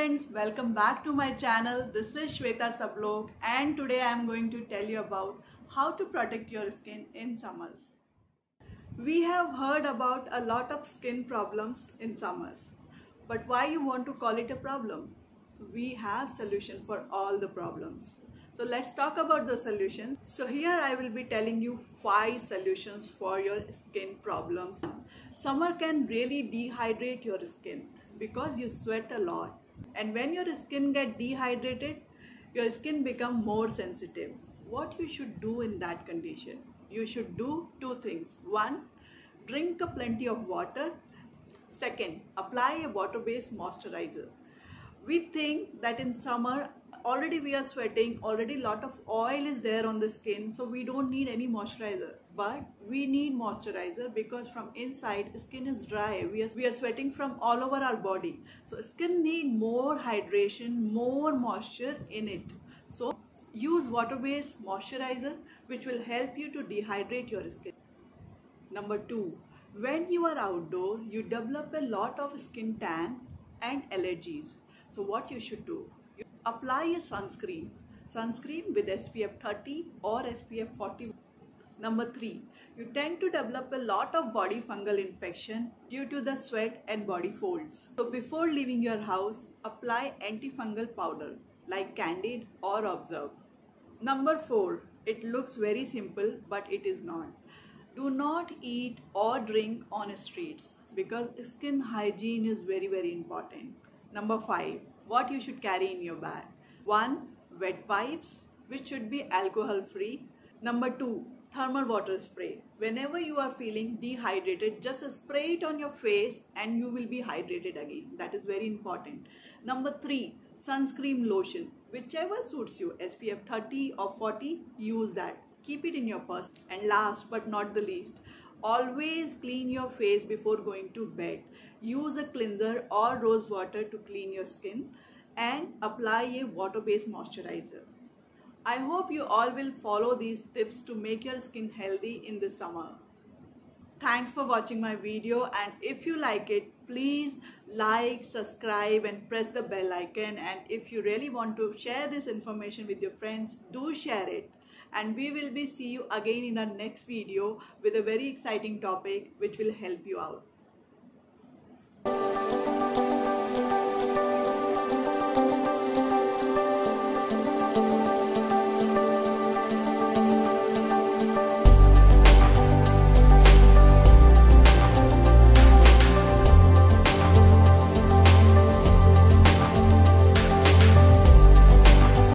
welcome back to my channel. This is Shweta Sablok and today I am going to tell you about how to protect your skin in summers. We have heard about a lot of skin problems in summers. But why you want to call it a problem? We have solution for all the problems. So let's talk about the solution. So here I will be telling you five solutions for your skin problems. Summer can really dehydrate your skin because you sweat a lot. And when your skin get dehydrated, your skin become more sensitive. What you should do in that condition? You should do two things. One, drink plenty of water. Second, apply a water-based moisturizer. We think that in summer already we are sweating already lot of oil is there on the skin so we don't need any moisturizer. But we need moisturizer because from inside skin is dry. We are, we are sweating from all over our body. So skin need more hydration more moisture in it. So use water based moisturizer which will help you to dehydrate your skin. Number 2 when you are outdoor you develop a lot of skin tan and allergies so what you should do apply a sunscreen sunscreen with SPF 30 or SPF 40 number 3 you tend to develop a lot of body fungal infection due to the sweat and body folds. So before leaving your house apply antifungal powder like candid or Abzorb. Number 4 it looks very simple but it is not. Do not eat or drink on streets because skin hygiene is very very important number 5 what you should carry in your bag. One, wet wipes, which should be alcohol free. Number two, thermal water spray. Whenever you are feeling dehydrated, just spray it on your face and you will be hydrated again. That is very important. Number three, sunscreen lotion. Whichever suits you, SPF 30 or 40, use that. Keep it in your purse. And last but not the least, always clean your face before going to bed use a cleanser or rose water to clean your skin and apply a water-based moisturizer. I hope you all will follow these tips to make your skin healthy in the summer. Thanks for watching my video and if you like it, please like, subscribe and press the bell icon and if you really want to share this information with your friends, do share it and we will be see you again in our next video with a very exciting topic which will help you out.